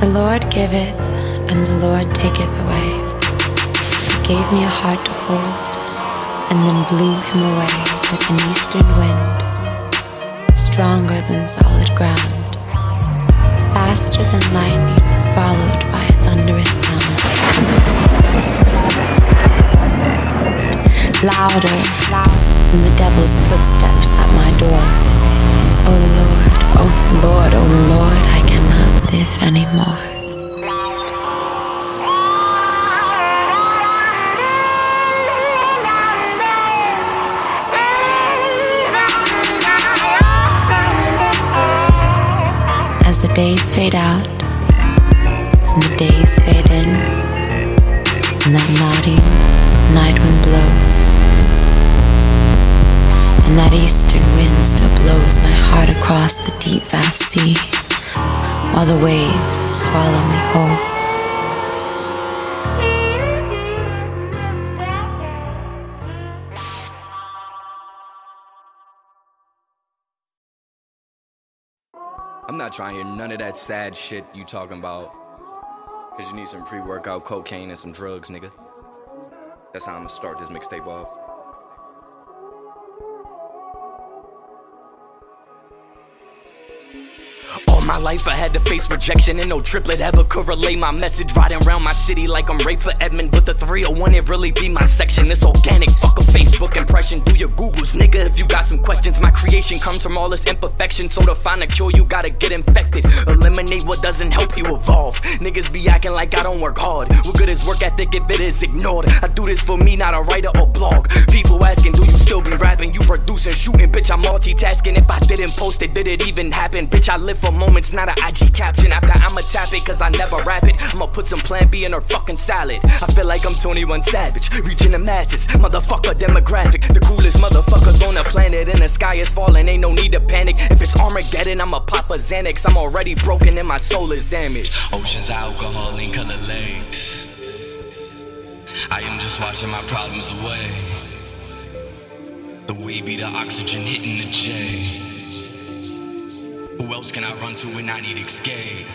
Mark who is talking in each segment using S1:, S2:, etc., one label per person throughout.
S1: The Lord giveth, and the Lord taketh away. He gave me a heart to hold, and then blew him away with an eastern wind, stronger than solid ground, faster than lightning, followed by a thunderous sound. Louder louder than the devil's footsteps at my door. Oh Lord, oh Lord, oh Lord, I cannot live anymore. As the days fade out and the days fade in, and that nodding night wind blows, and that eastern wind still blows my heart across the deep vast sea, while the waves swallow me whole.
S2: I'm not trying to hear none of that sad shit you talking about. Cause you need some pre-workout cocaine and some drugs, nigga. That's how I'm gonna start this mixtape off. All my life I had to face rejection and no triplet ever could relay my message. Riding around my city like I'm Rayful Edmond, but the 301 it really be my section. It's organic, fuck a Facebook impression. Do your Googles, nigga, if you got some questions. My creation comes from all this imperfection, so to find a cure, you gotta get infected. Eliminate what doesn't help you evolve. Niggas be acting like I don't work hard. What good is work ethic if it is ignored? I do this for me, not a writer or blog. People asking, do you still be rapping? You producing, shooting, bitch, I'm multitasking. If I didn't post it, did it even happen? Bitch, I live for moments, not a IG caption. After I'ma tap it, cause I never rap it. I'ma put some plan B in her fucking salad. I feel like I'm 21 Savage, reaching the masses. Motherfucker demographic, the coolest motherfuckers on the planet. And the sky is falling, ain't no need to panic. If it's Armageddon, I'ma pop a Xanax. I'm already broken and my soul is damaged.
S3: Oceans, alcohol, and color lakes. I am just watching my problems away. The weed be the oxygen hitting the J. Who else can I run to when I need escape?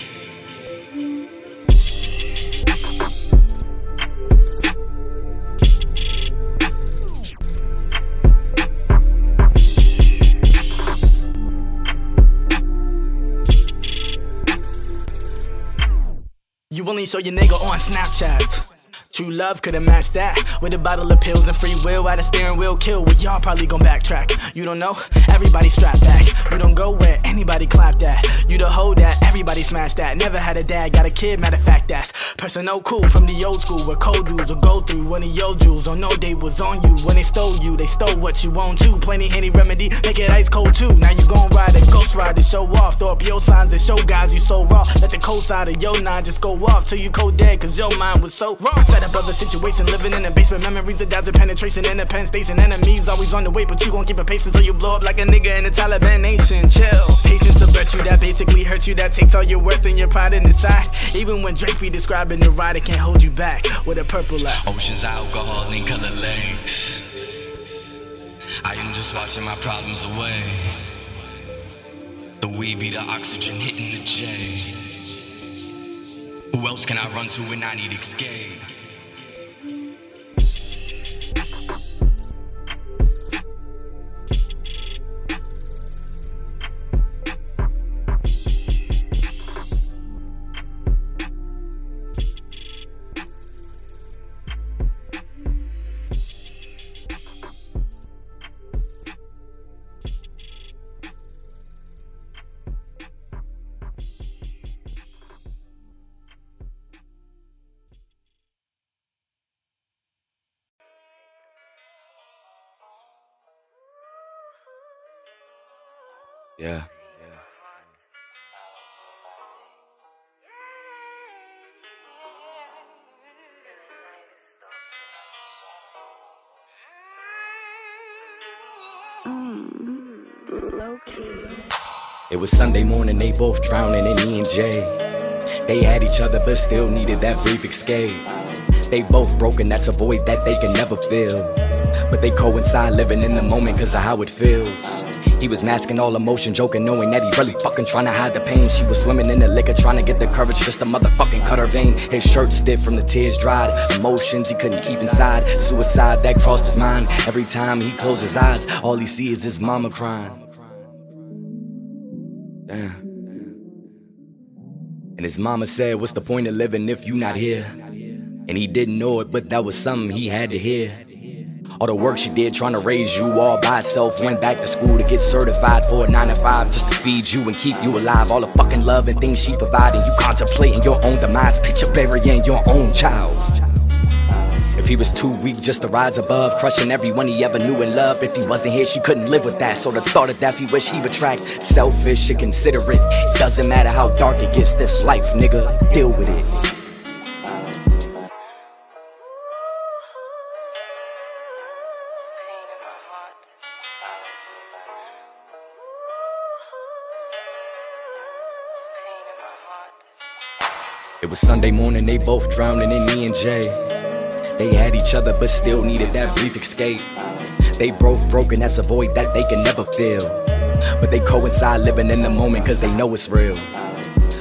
S4: You only show your nigga on Snapchat. True love couldn't match that. With a bottle of pills and free will at a steering wheel kill. Well, y'all probably gon' backtrack. You don't know? Everybody strap back. You don't go where anybody clap that. You the hoe that everybody smash that. Never had a dad, got a kid, matter of fact, that's personal cool from the old school where cold dudes will go through one of your jewels. Don't know they was on you when they stole you. They stole what you want too. Plenty any remedy, make it ice cold too. Now you gon' ride a ghost ride to show off. Throw up your signs to show guys you so raw. Let the cold side of your nine just go off till you cold dead, cause your mind was so wrong. Fed of the situation, living in a basement. Memories of and penetration in a pen station. Enemies always on the way, but you gon' keep it patient till you blow up like a nigga in the Taliban nation. Chill. Patience hurt you, that basically hurts you. That takes all your worth and your pride in the side. Even when Drake be describing the ride, it can't hold you back with a purple eye.
S3: Oceans, alcohol, and color lakes. I am just watching my problems away. The weed be the oxygen hitting the J. Who else can I run to when I need escape?
S2: Yeah. It was Sunday morning, they both drowning in E and J. They had each other, but still needed that brief escape. They both broken, that's a void that they can never fill. But they coincide living in the moment cause of how it feels. He was masking all emotion, joking, knowing that he really fucking trying to hide the pain. She was swimming in the liquor, trying to get the courage just to motherfucking cut her vein. His shirt stiff from the tears dried, emotions he couldn't keep inside. Suicide that crossed his mind. Every time he closed his eyes, all he sees is his mama crying. Damn. And his mama said, What's the point of living if you not here? And he didn't know it, but that was something he had to hear. All the work she did trying to raise you all by herself. Went back to school to get certified for a 9 to 5 just to feed you and keep you alive. All the fucking love and things she provided. You contemplating your own demise. Picture burying your own child. If he was too weak just to rise above, crushing everyone he ever knew and loved. If he wasn't here, she couldn't live with that. So the thought of death, he wish he would track. Selfish, considerate. Doesn't matter how dark it gets, this life, nigga. Deal with it. It was Sunday morning, they both drowning in me and Jay. They had each other, but still needed that brief escape. They both broken, that's a void that they can never fill. But they coincide living in the moment, cause they know it's real.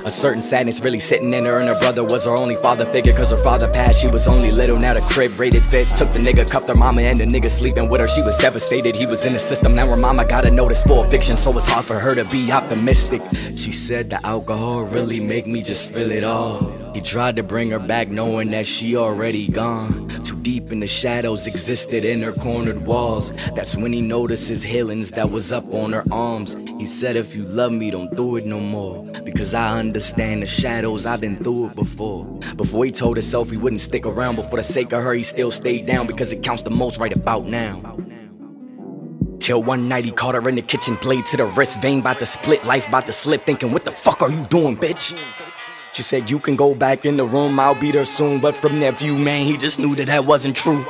S2: A certain sadness really sitting in her, and her brother was her only father figure. Cause her father passed, she was only little. Now the crib rated fish. Took the nigga, cuffed her mama, and the nigga sleeping with her. She was devastated, he was in the system. Now her mama got a notice for eviction, so it's hard for her to be optimistic. She said the alcohol really make me just feel it all. He tried to bring her back, knowing that she already gone. Too deep in the shadows existed in her cornered walls. That's when he noticed his healings that was up on her arms. He said, If you love me, don't do it no more. Because I understand the shadows, I've been through it before. Before he told himself he wouldn't stick around, but for the sake of her, he still stayed down because it counts the most right about now. Till one night he caught her in the kitchen, blade to the wrist, vein about to split, life about to slip, thinking, What the fuck are you doing, bitch? She said, You can go back in the room, I'll be there soon. But from that view, man, he just knew that that wasn't true.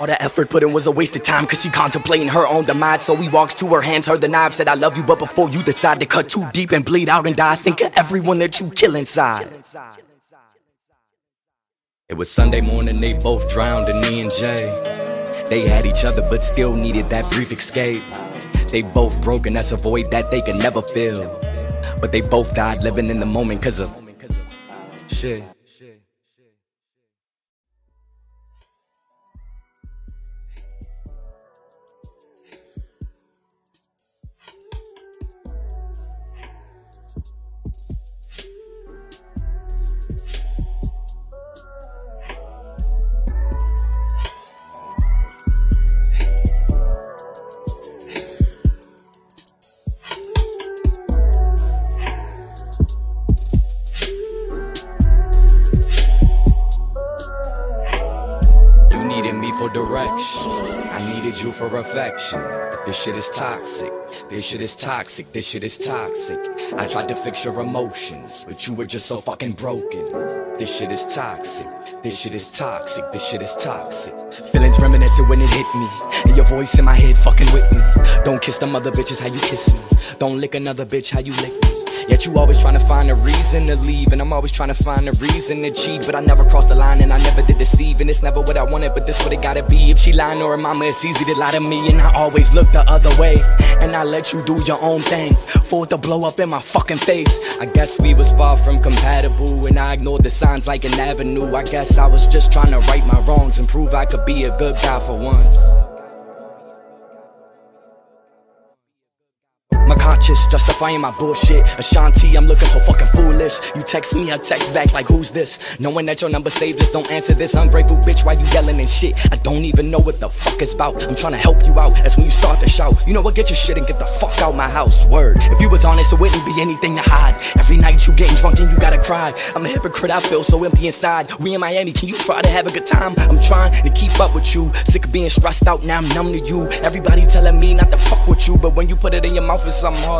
S2: All the effort put in was a waste of time Cause she contemplating her own demise So he walks to her hands, heard the knife, said I love you But before you decide to cut too deep and bleed out and die Think of everyone that you kill inside It was Sunday morning, they both drowned in me and Jay They had each other but still needed that brief escape They both broken, that's a void that they could never fill. But they both died living in the moment cause of shit for affection. But this shit is toxic. This shit is toxic. This shit is toxic. I tried to fix your emotions, but you were just so fucking broken. This shit is toxic. This shit is toxic. This shit is toxic. Feelings reminiscent when it hit me. And your voice in my head fucking with me. Don't kiss them other bitches how you kiss me. Don't lick another bitch how you lick me. Yet you always trying to find a reason to leave And I'm always trying to find a reason to cheat. But I never crossed the line and I never did deceive And it's never what I wanted, but this what it gotta be. If she lying or her mama, it's easy to lie to me And I always look the other way. And I let you do your own thing For it to blow up in my fucking face. I guess we was far from compatible And I ignored the signs like an avenue. I guess I was just trying to right my wrongs And prove I could be a good guy for once My justifying my bullshit. Ashanti, I'm looking so fucking foolish. You text me, I text back like, who's this? Knowing that your number saved, just don't answer this. Ungrateful bitch, why you yelling and shit? I don't even know what the fuck it's about. I'm trying to help you out. That's when you start to shout. You know what? Get your shit and get the fuck out my house. Word. If you was honest, it wouldn't be anything to hide. Every night you getting drunk and you gotta cry. I'm a hypocrite, I feel so empty inside. We in Miami, can you try to have a good time? I'm trying to keep up with you. Sick of being stressed out, now I'm numb to you. Everybody telling me not to fuck with you, but when you put it in your mouth, it's something hard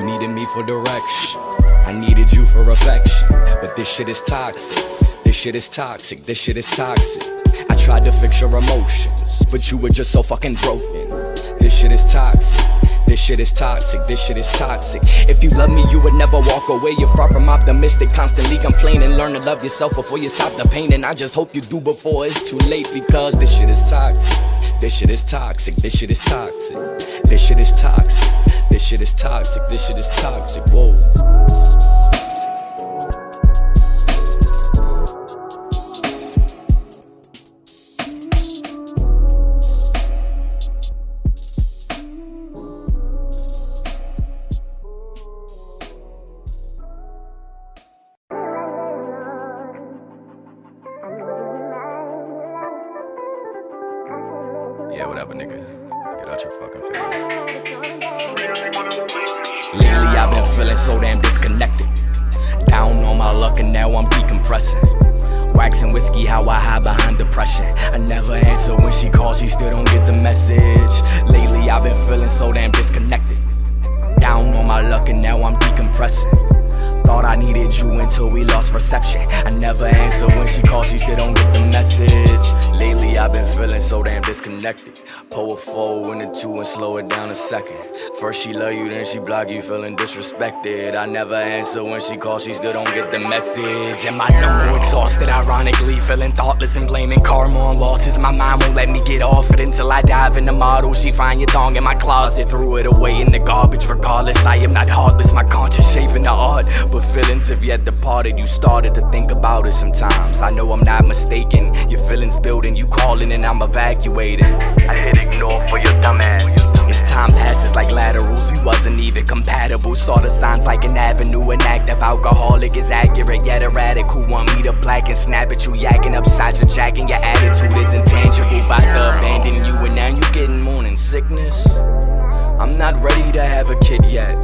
S2: needed me for direction. I needed you for affection. But this shit is toxic. This shit is toxic. This shit is toxic. I tried to fix your emotions, but you were just so fucking broken. This shit is toxic. This shit is toxic, this shit is toxic. If you love me, you would never walk away. You're far from optimistic, constantly complaining. Learn to love yourself before you stop the pain. And I just hope you do before it's too late because this shit is toxic. This shit is toxic, this shit is toxic. This shit is toxic. This shit is toxic, this shit is toxic. Whoa. Calls, she still don't get the message. I've been feeling so damn disconnected. Pull a four in a two and slow it down a second. First she love you, then she block you, feeling disrespected. I never answer when she calls, she still don't get the message. Am I number exhausted? Ironically, feeling thoughtless and blaming karma on losses. My mind won't let me get off it until I dive in the model. She find your thong in my closet, threw it away in the garbage. Regardless, I am not heartless. My conscience shaping the art, but feelings have yet departed. You started to think about it sometimes. I know I'm not mistaken. Your feelings building, you calling, and I'm evacuating. I hit ignore for your dumb ass. As time passes like laterals, we wasn't even compatible. Saw the signs like an avenue, an active alcoholic is accurate yet erratic. Who want me to black and snap at you, yakking upsides and jacking? Your attitude is intangible. About to abandon you, and now you getting morning sickness. I'm not ready to have a kid yet.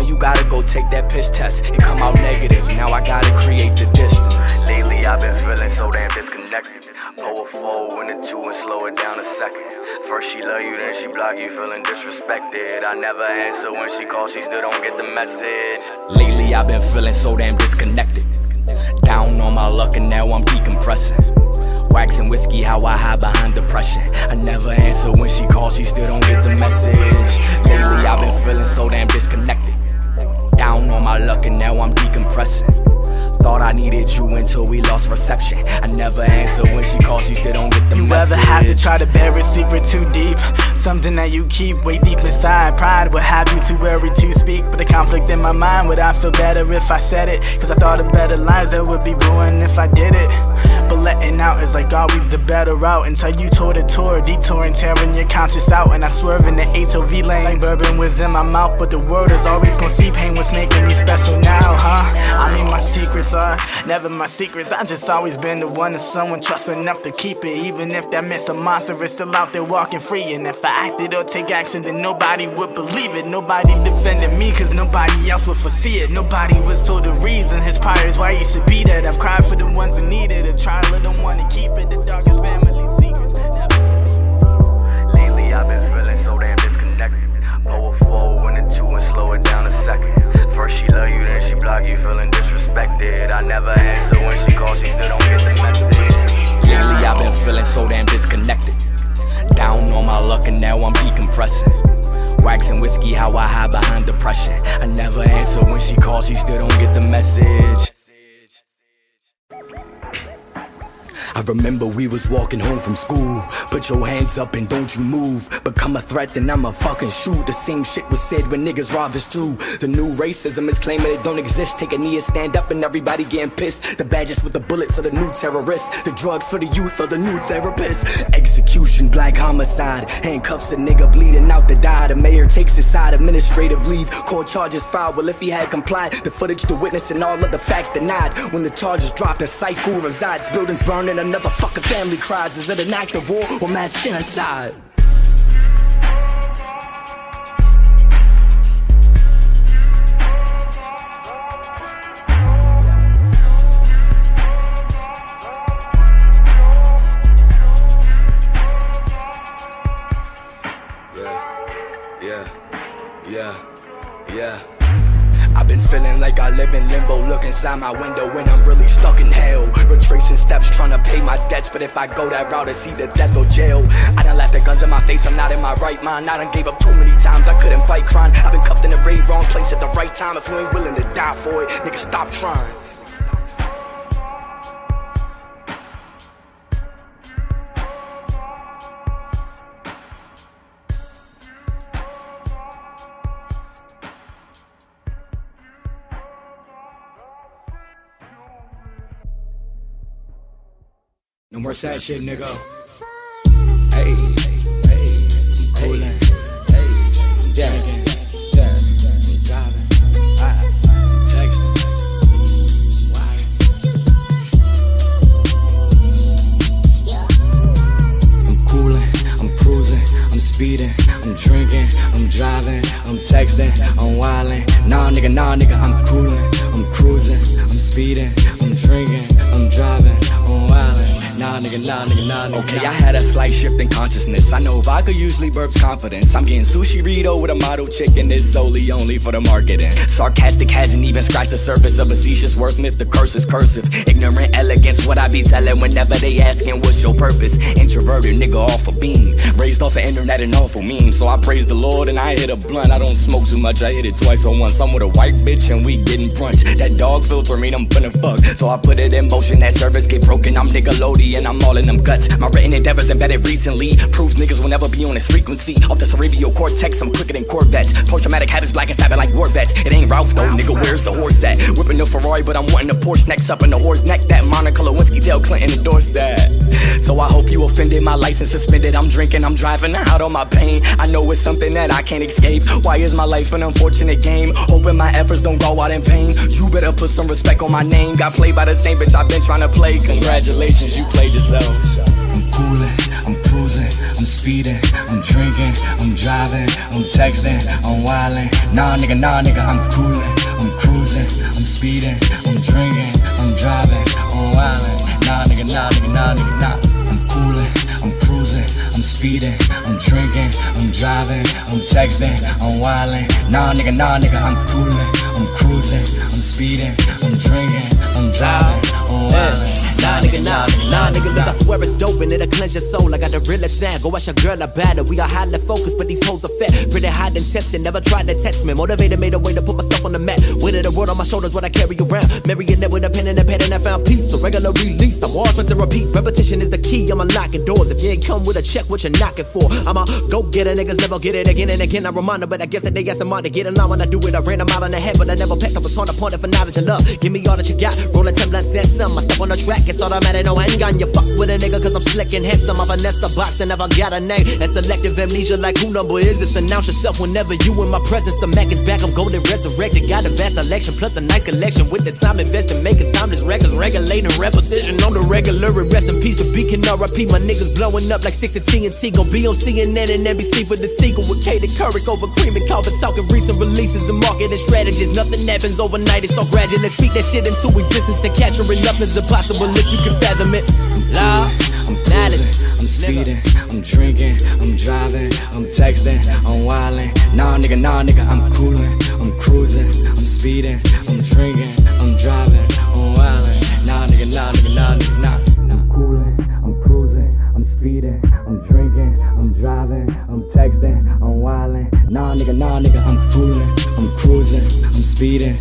S2: Now you gotta go take that piss test. It come out negative. Now I gotta create the distance. Lately I've been feeling so damn disconnected. Pull a four in a two and slow it down a second. First she love you, then she block you, feeling disrespected. I never answer when she calls, she still don't get the message. Lately I've been feeling so damn disconnected. Down on my luck and now I'm decompressing. Wax and whiskey, how I hide behind depression. I never answer when she calls, she still don't get the message. Lately, I've been feeling so damn disconnected. Down on my luck, and now I'm decompressing. Thought I needed you until we lost reception. I never answer when she calls, she still don't get the
S4: You
S2: message.
S4: ever have to try to bury a secret too deep? Something that you keep way deep inside. Pride would have you too worried to speak. But the conflict in my mind, would I feel better if I said it? Cause I thought of better lines that would be ruined if I did it. But letting out is like always the better route until you tore the tour, detouring, tearing your conscience out. And I swerve in the HOV lane. Like bourbon was in my mouth, but the world is always gonna see pain. What's making me special now, huh? I mean, my secrets are never my secrets. I just always been the one that someone trusts enough to keep it. Even if that meant some monster is still out there walking free. And if I acted or take action, then nobody would believe it. Nobody defended me, cause nobody else would foresee it. Nobody was told the reason. His prior is why you should be that. I've cried for the ones who needed it. A trial of the one to keep it. The darkest family secrets. Never
S2: Lately I've been feeling so damn disconnected. Pull a four in two and slow it down a second. First she love you, then she block you, feeling disrespected. I never answer when she calls, she still don't get the message. Lately I've been feeling so damn disconnected. Down on my luck and now I'm decompressing. Wax and whiskey, how I hide behind depression. I never answer when she calls, she still don't get the message. I remember we was walking home from school. Put your hands up and don't you move. Become a threat, then I'ma fucking shoot. The same shit was said when niggas robbed us too. The new racism is claiming it don't exist. Take a knee and stand up, and everybody getting pissed. The badges with the bullets are the new terrorists. The drugs for the youth are the new therapists. Execution, black homicide. Handcuffs a nigga bleeding out to die. The mayor takes his side, administrative leave. Court charges filed. Well, if he had complied, the footage, the witness, and all of the facts denied. When the charges dropped, the cycle resides. Buildings burning, another fucking family cries. Is it an act of war or mass genocide? Inside my window when I'm really stuck in hell. Retracing steps, trying to pay my debts. But if I go that route, it's either death or jail. I done left the guns in my face, I'm not in my right mind. I done gave up too many times, I couldn't fight crime. I've been cuffed in the very wrong place at the right time. If you ain't willing to die for it, nigga, stop trying. No more sad shit, nigga. Hey, hey, I'm coolin'. Hey, I'm drinking. Yeah, I'm driving. I'm coolin', I'm cruising, I'm speeding, I'm drinking, I'm driving, I'm texting, I'm wildin'. Nah, nigga, nah, nigga, I'm coolin', I'm cruising, I'm speeding, nigga, nah, nigga, nah, nigga. Okay, I had a slight shift in consciousness. I know vodka usually burps confidence. I'm getting sushi Rito with a model chicken. It's solely only for the marketing. Sarcastic hasn't even scratched the surface of facetious wordsmith. The curse is cursive. Ignorant elegance, what I be telling whenever they asking what's your purpose. Introverted nigga off a beam. Raised off the internet and awful meme. So I praise the Lord and I hit a blunt. I don't smoke too much, I hit it twice on once. I'm with a white bitch and we getting brunch. That dog filter mean I'm finna fuck. So I put it in motion, that service get broken. I'm Nickelodeon and I'm all in them guts. My written endeavors embedded recently proves niggas will never be on this frequency. Off the cerebral cortex, I'm quicker than Corvettes. Post traumatic habits, black and stabbing like war vets. It ain't Ralph though, nigga, where's the horse at? Whipping the Ferrari, but I'm wanting the Porsche next up in the horse neck. That Monica Lewinsky, Dale Clinton endorsed that. So I hope you offended. My license suspended. I'm drinking, I'm driving out on my pain. I know it's something that I can't escape. Why is my life an unfortunate game? Hoping my efforts don't go out in vain. You better put some respect on my name. Got played by the same bitch I've been trying to play. Congratulations, you played I'm coolin', I'm cruising, I'm speeding, I'm drinking, I'm driving, I'm texting, I'm wildin'. Nah, nigga, nah, nigga, I'm coolin', I'm cruising, I'm speeding, I'm drinking, I'm driving, I'm wildin'. Nah, nigga, nah, nigga, nah, nigga, nah. I'm coolin', I'm cruising, I'm speeding, I'm drinking, I'm driving, I'm texting, I'm wildin'. Nah, nigga, nah, nigga, I'm coolin', I'm cruising, I'm speeding, I'm drinking, I'm driving, I'm wildin'.
S5: Nah, nigga, nah, nah, nigga, look, I swear it's dope and it'll cleanse your soul. I got the realest sound. Go ask your girl about it. We are highly focused, but these hoes are fat. Pretty hot and tested, never tried to test me. Motivated, made a way to put myself on the map. Weight of the world on my shoulders, what I carry around. Marrying it with a pen and a pad, and I found peace. So regular release, I'm always to repeat. Repetition is the key, I'm unlocking doors. If you ain't come with a check, what you knocking for? I'm a go getter, niggas never get it again and again. I remind them, but I guess that they got some mind to get on when I do it. I ran them out on the head, but I never packed up a ton of point for knowledge and love. Give me all that you got, roll a 10 blunts, then some. I step on the track, it's automatic, no handgun. You fuck with a nigga cause I'm slick and handsome. I finesse the box and never got a name. And selective amnesia, like who number is this? Announce yourself whenever you in my presence. The Mac is back, I'm golden resurrected. Got a vast selection plus a night collection. With the time invested, making timeless records, regulating repetition on the regular. And rest in peace, the beacon RIP. My niggas blowing up like 60 TNT. Gon' be on CNN and NBC for the sequel with Katie Couric over cream and Calvin talking recent releases and marketing strategies. Nothing happens overnight, it's all gradual. Let's speak that shit into existence. Then capturing nothing's impossible if you can fathom it.
S2: I'm cruising, I'm speeding, I'm drinking, I'm driving, I'm texting, I'm wildin'. Nah, nigga, nah, nigga, I'm coolin', I'm cruising, I'm speeding, I'm drinking, I'm driving, I'm wildin'. Nah, nigga, nah, nigga, nah, nigga, nah. I'm coolin', I'm cruising, I'm speeding, I'm drinking, I'm driving, I'm texting, I'm wildin'. Nah, nigga, nah, nigga, I'm coolin', I'm cruising, I'm speeding,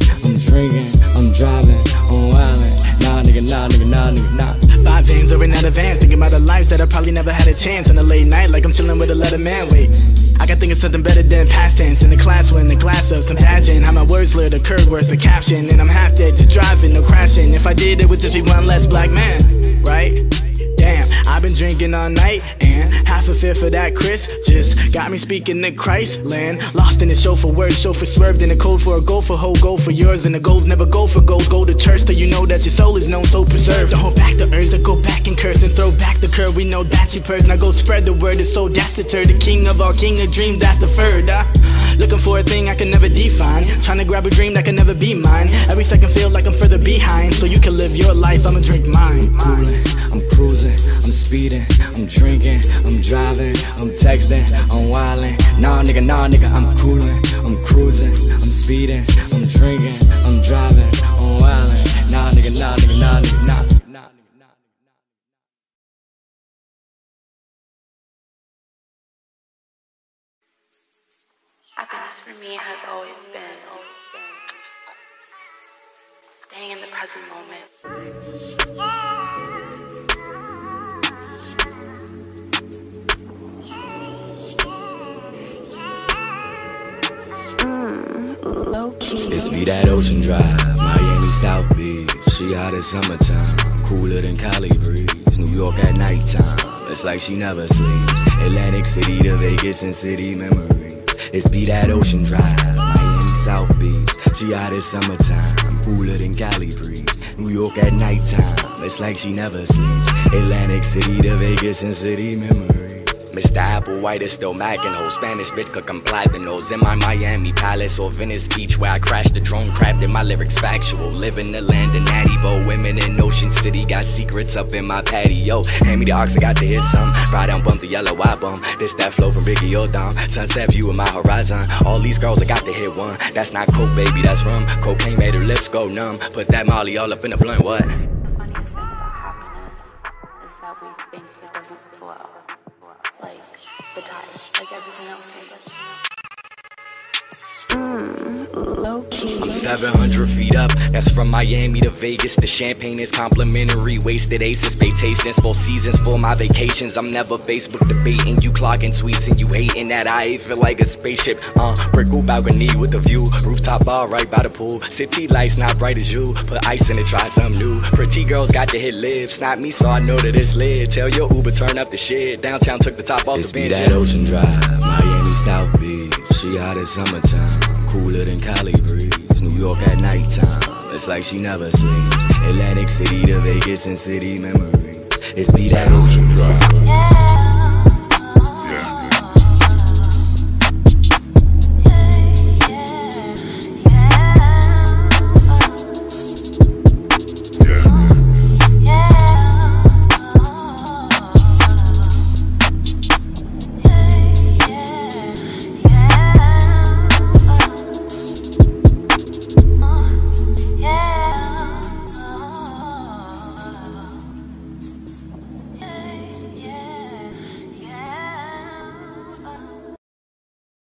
S4: advance, thinking about the lives that I probably never had a chance on a late night, like I'm chilling with a letter man. Wait, I got thinking something better than past tense in the class when the glass of some pageant. How my words slur the curve worth a caption, and I'm half dead, just driving, no crashing. If I did, it would just be one less black man, right? Damn, I've been drinking all night and half a fifth of that Chris just got me speaking to Christ land. Lost in the show for words, chauffeur swerved in the code for a goal for hoe, go for yours, and the goals never go for gold. Go to church till you know that your soul is known, so preserved. Don't hold back the urge to go back and curse and throw back the curve. We know that you purge. Now go spread the word, it's so that's the. The king of all king of dream, that's the third. Uh. Looking for a thing I can never define. Trying to grab a dream that can never be mine. Every second feel like I'm further behind. So you can live your life, I'ma drink mine.
S2: coolin', I'm cruising, I'm speeding, I'm drinking, I'm driving, I'm texting. I'm wildin'. Nah, nigga, nah, nigga, I'm coolin'. I'm cruising, I'm speeding, I'm drinking, I'm driving, I'm wildin'. Nah, nigga, nah, nigga, nah, nigga, nah.
S6: Happiness for me has always been staying in the present moment. low
S2: It's be that ocean drive, Miami South Beach. She hot as summertime, cooler than Cali breeze. New York at nighttime, it's like she never sleeps. Atlantic City to Vegas and city memories. It's be that ocean drive, Miami South Beach. She hot as summertime, cooler than Cali breeze. New York at nighttime, it's like she never sleeps. Atlantic City to Vegas and city memories. Mr. Applewhite is still hoes. Spanish bitch cooking platinos in my Miami palace or Venice Beach where I crashed the drone, crafted my lyrics factual. Live in the land of Natty Boh. Women in Ocean City got secrets up in my patio. Hand me the ox, I got to hit some. Ride down, bump the yellow I bump. This that flow from Biggie or Dom. Sunset view of my horizon. All these girls, I got to hit one. That's not coke, baby, that's rum. Cocaine made her lips go numb. Put that Molly all up in the blunt, what? 700 feet up, that's from Miami to Vegas. The champagne is complimentary. Wasted aces, pay tastings, full seasons for my vacations. I'm never Facebook debating. You clogging tweets and you hating that I feel like a spaceship. Uh, Brickell balcony with a view. Rooftop bar right by the pool. City lights not bright as you. Put ice in it, try something new. Pretty girls got to hit live. Snap me so I know that it's lit. Tell your Uber turn up the shit. Downtown took the top off
S7: It's
S2: the
S7: be that ocean drive, Miami South Beach. She hot as summertime, cooler than Cali breeze. New York at nighttime, it's like she never sleeps. Atlantic City to Vegas and city memories. It's me that ocean drive.